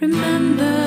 Remember.